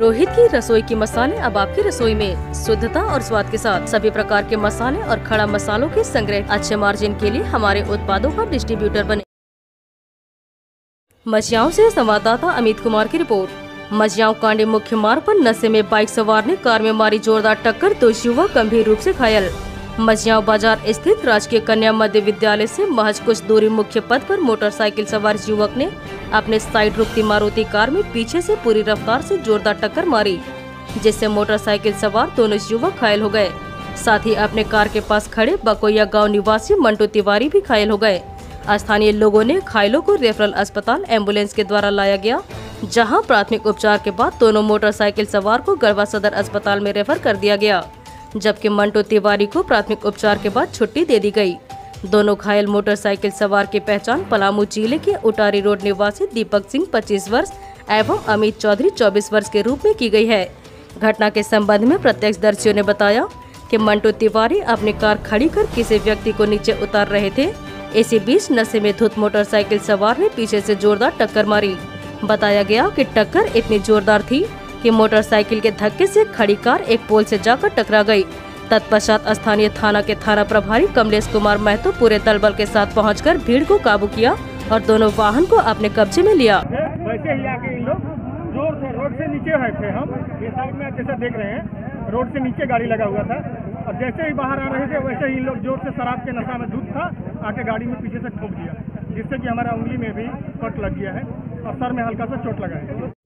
रोहित की रसोई की मसाले अब आपकी रसोई में। शुद्धता और स्वाद के साथ सभी प्रकार के मसाले और खड़ा मसालों के संग्रह अच्छे मार्जिन के लिए हमारे उत्पादों का डिस्ट्रीब्यूटर बने। मछियाओं से संवाददाता अमित कुमार की रिपोर्ट। मछियाओं कांडी मुख्य मार्ग पर नशे में बाइक सवार ने कार में मारी जोरदार टक्कर दो युवक गंभीर रूप ऐसी घायल। मझियाओं बाज़ार स्थित राजकीय कन्या मध्य विद्यालय से महज कुछ दूरी मुख्य पथ पर मोटरसाइकिल सवार युवक ने अपने साइड रुकती मारुति कार में पीछे से पूरी रफ्तार से जोरदार टक्कर मारी, जिससे मोटरसाइकिल सवार दोनों युवक घायल हो गए। साथ ही अपने कार के पास खड़े बकोया गाँव निवासी मंटू तिवारी भी घायल हो गए। स्थानीय लोगों ने घायलों को रेफरल अस्पताल एंबुलेंस के द्वारा लाया गया, जहाँ प्राथमिक उपचार के बाद दोनों मोटरसाइकिल सवार को गढ़वा सदर अस्पताल में रेफर कर दिया गया। जबकि मंटो तिवारी को प्राथमिक उपचार के बाद छुट्टी दे दी गई। दोनों घायल मोटरसाइकिल सवार की पहचान पलामू ज़िले के उटारी रोड निवासी दीपक सिंह 25 वर्ष, एवं अमित चौधरी 24 वर्ष के रूप में की गई है। घटना के संबंध में प्रत्यक्षदर्शियों ने बताया कि मंटो तिवारी अपनी कार खड़ी कर किसी व्यक्ति को नीचे उतार रहे थे। इसी बीच नशे में धुत मोटरसाइकिल सवार ने पीछे से जोरदार टक्कर मारी। बताया गया कि टक्कर इतनी जोरदार थी कि मोटरसाइकिल के धक्के से खड़ी कार एक पोल से जाकर टकरा गई। तत्पश्चात स्थानीय थाना के थाना प्रभारी कमलेश कुमार महतो पूरे दल बल के साथ पहुंचकर भीड़ को काबू किया और दोनों वाहन को अपने कब्जे में लिया। वैसे ही आके इन लोग ज़ोर रोड हम देख रहे हैं, रोड से नीचे गाड़ी लगा हुआ था। और जैसे ही बाहर आ रहे थे, वैसे ही इन लोग ज़ोर से शराब के नशा में धूप था, आके गाड़ी में पीछे से ठोक दिया, जिससे कि हमारा उंगली में भी कट लग गया है और सर में हल्का सा चोट लगा है।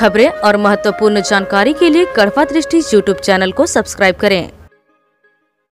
खबरें और महत्वपूर्ण जानकारी के लिए कड़वा दृष्टि यूट्यूब चैनल को सब्सक्राइब करें।